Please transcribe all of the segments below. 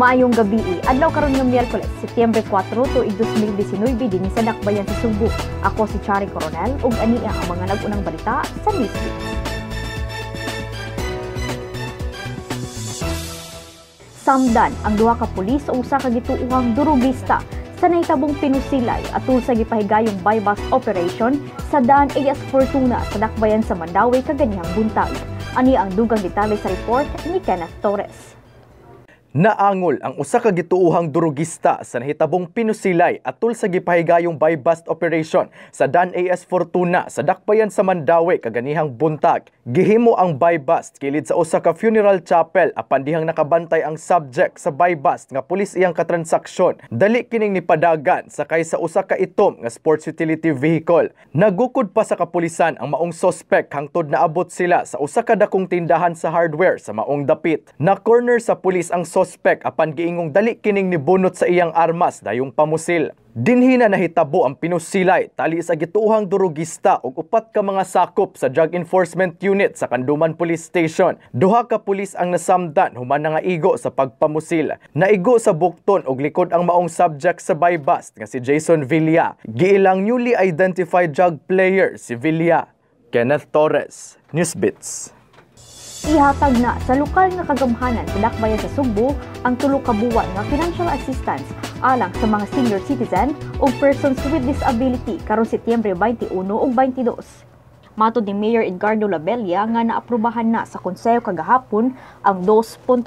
Maayong gabi, adlaw karon nga Miyerkules, Setyembre 4 tuig 2019 dinhi sa Dakbayan sa Subo. Ako si Chari Coronel ug ani ang mga nag-unang balita sa Newsbeat. Samdan ang duha ka pulis o usa ka gituuhang durugista sa nahitabong pinusilay atul sa gipahigayong bypass operation sa Dan AS Fortuna sa Dakbayan sa Mandawi kaganihang buntag. Ani ang dugang detalye sa report ni Kenneth Torres. Naangol ang usa ka gituuhang durugista sa nahitabong pinusilay atul sa gipahigayong buy-bust operation sa Dan AS Fortuna sa Dakbayan sa Mandawi kaganihang buntag. Gihimo ang buy-bust kilid sa usa ka funeral chapel apan dihang nakabantay ang subject sa buy-bust nga pulis iyang katransaksyon. Dali kining nipadagan sakay sa usa ka itom nga sports utility vehicle. Nagukod pa sa kapulisan ang maong suspect hangtod naabot sila sa usa ka dakong tindahan sa hardware sa maong dapit. Na corner sa pulis ang suspect apan giingong dali kining nibunot sa iyang armas dayong pamusil. Dinhi na nahitabo ang pinusilay tali sa gituuhang durugista ug upat ka mga sakop sa Drug Enforcement Unit sa Kanduman Police Station. Duha ka pulis ang nasamdan human nga igo sa pagpamusil. Naigo sa bukton ug likod ang maong subject sa buy-bust nga si Jason Villa. Giilang newly identified drug player si Villa. Kenneth Torres, Newsbits. Ihatag na sa lokal nga kagamhanan sa Dakbayan sa Sugbo ang tulo ka buwan nga financial assistance alang sa mga senior citizen o persons with disability karon Setyembre 21 ug 22. Matod ni Mayor Edgardo Labella nga naaprubahan na sa konseyo kagahapon ang 2.5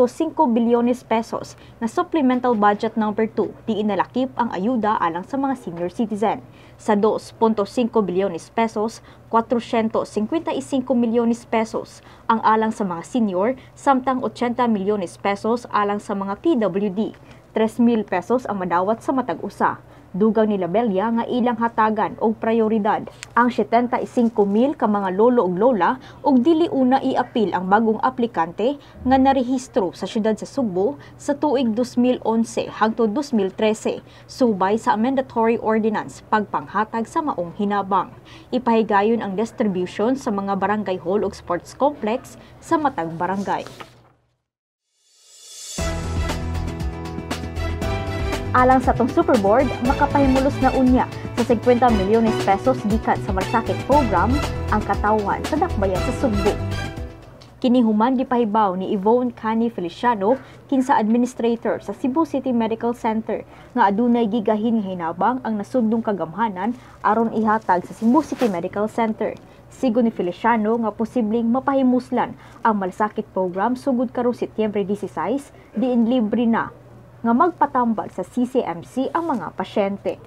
bilyones pesos na supplemental budget number 2 di inalakip ang ayuda alang sa mga senior citizen. Sa 2.5 bilyones pesos, 455 milyones pesos ang alang sa mga senior, samtang 80 milyones pesos alang sa mga PWD. 3,000 pesos ang madawat sa matag usa dugang ni Labella nga ilang hatagan og prioridad. Ang 75,000 ka mga lolo ug lola ug dili una iapil ang bagong aplikante nga narehistro sa syudad sa Sugbo sa tuig 2011 hangtod 2013 subay sa mandatory ordinance pagpanghatag sa maong hinabang. Ipahigayon ang distribution sa mga barangay hall ug sports complex sa matag barangay alang sa tong Superboard, makapahimulos na unya sa 50 milyones pesos gikan sa malasakit program ang katawhan sa dakbayan sa Sugbo. Kini human gipahibaw ni Yvonne Cani Feliciano kinsa administrator sa Cebu City Medical Center nga adunay gigahin hinabang ang nasundong kagamhanan aron ihatag sa Cebu City Medical Center. Sigo ni Feliciano nga posibleng mapahimuslan ang malasakit program sugod karong Setyembre 16 diin libre na nga magpatambal sa CCMC ang mga pasyente.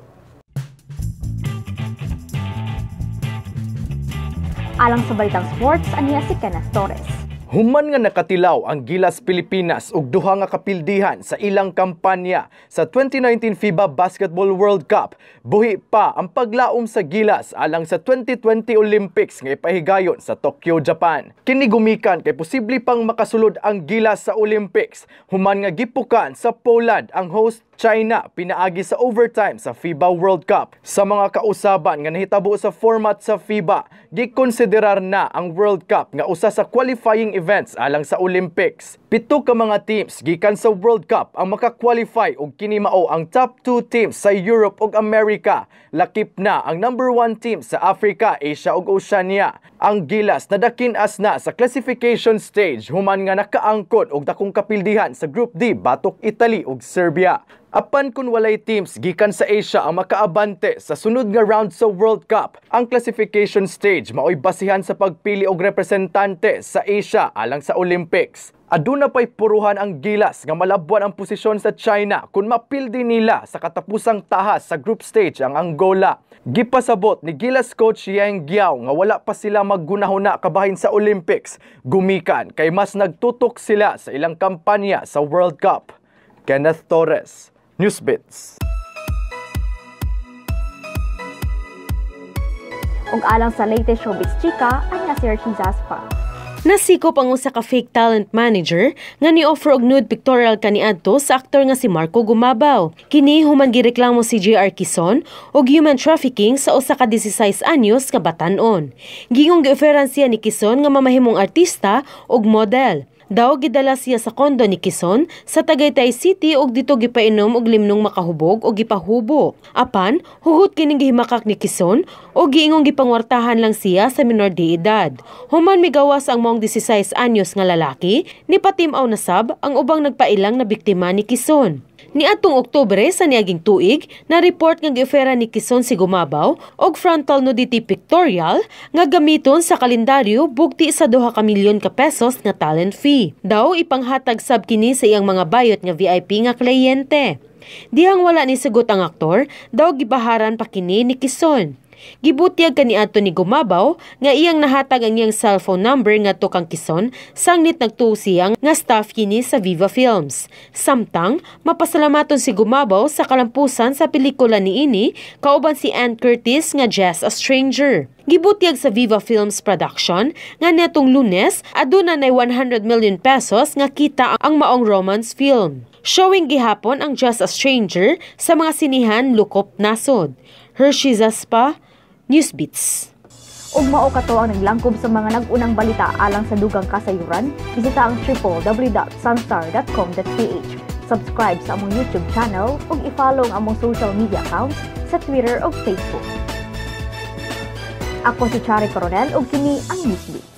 Alang sa Balitang Sports, aniya si Kenneth Torres. Human nga nakatilaw ang Gilas Pilipinas ug duha nga kapildihan sa ilang kampanya sa 2019 FIBA Basketball World Cup. Buhi pa ang paglaom sa Gilas alang sa 2020 Olympics nga ipahigayon sa Tokyo, Japan. Kini gumikan kay posible pang makasulod ang Gilas sa Olympics. Human nga gipukan sa Poland ang host China pinaagi sa overtime sa FIBA World Cup. Sa mga kausaban nga nahitabo sa format sa FIBA, gikonsiderar na ang World Cup nga usa sa qualifying events alang sa Olympics. Pito ka mga teams gikan sa World Cup ang makakwalify og kini mao ang top 2 teams sa Europe ug America. Lakip na ang number 1 team sa Africa, Asia ug Oceania. Ang Gilas nadakin-as na sa classification stage human nga nakaangkon og dakong kapildihan sa Group D batok Italy ug Serbia. Apan kung walay teams gikan sa Asia ang makaabante sa sunod nga round sa World Cup, ang classification stage maoy basihan sa pagpili og representante sa Asia alang sa Olympics. Aduna pa'y puruhan ang gilas nga malabuan ang posisyon sa China kung mapildi nila sa katapusang tahas sa group stage ang Angola. Gipasabot ni Gilas coach Yang Giao nga wala pa sila maggunahuna kabahin sa Olympics. Gumikan kay mas nagtutok sila sa ilang kampanya sa World Cup. Kenneth Torres, Newsbits. Ug alang sa latest showbiz chika, anya si Archie Zaspa. Nasikop ang usa ka fake talent manager nga ni-offer og nude pictorial kaniadto sa aktor nga si Marco Gumabaw. Kini human gireklamo si JR Kison og human trafficking sa usa ka 16 anyos nga batan-on. Gingong gioferan siya ni Kison nga mamahimong artista og model. Daw gidala siya sa kondo ni Kison sa Tagaytay City ug dito gipainom og limnong makahubog o gipahubo. Apan hugot kining gihimakak ni Kison o giingong gipangwartahan lang siya sa minor de edad. Human migawas ang mong 16 anyos nga lalaki, ni patimaw na sab ang ubang nagpailang na biktima ni Kison. Ni atong Oktubre sa niaging tuig, na report nga giofera ni Kison si Gumabaw og frontal nudity pictorial nga gamiton sa kalendaryo bugti sa 2 ka milyon ka pesos nga talent fee. Daw ipanghatag sab kini sa iyang mga bayot nga VIP nga kliyente. Dihang wala ni sagot ang aktor, daw gibaharan pa kini ni Kison. Gibutyag kani ato ni Gumabaw nga iyang nahatag ang iyang cellphone number nga to kang Kison sangnit nagtuo siyang nga staff kini sa Viva Films. Samtang mapasalamaton si Gumabaw sa kalampusan sa pelikula ni ini kauban si Ann Curtis nga Jazz a Stranger. Gibutyag sa Viva Films production nga netong Lunes aduna nay 100 million pesos nga kita ang maong romance film. Showing gihapon ang Just a Stranger sa mga sinihan Lukop Nasod. Hershey Zaspa, Newsbeats. Ug mao kato ang naglangkob sa mga nag-unang balita alang sa dugang kasayuran, bisita ang www.sunstar.com.ph. Subscribe sa among YouTube channel ug i-follow ang among social media accounts sa Twitter ug Facebook. Ako si Chari Coronel ug kini ang Newsbeat.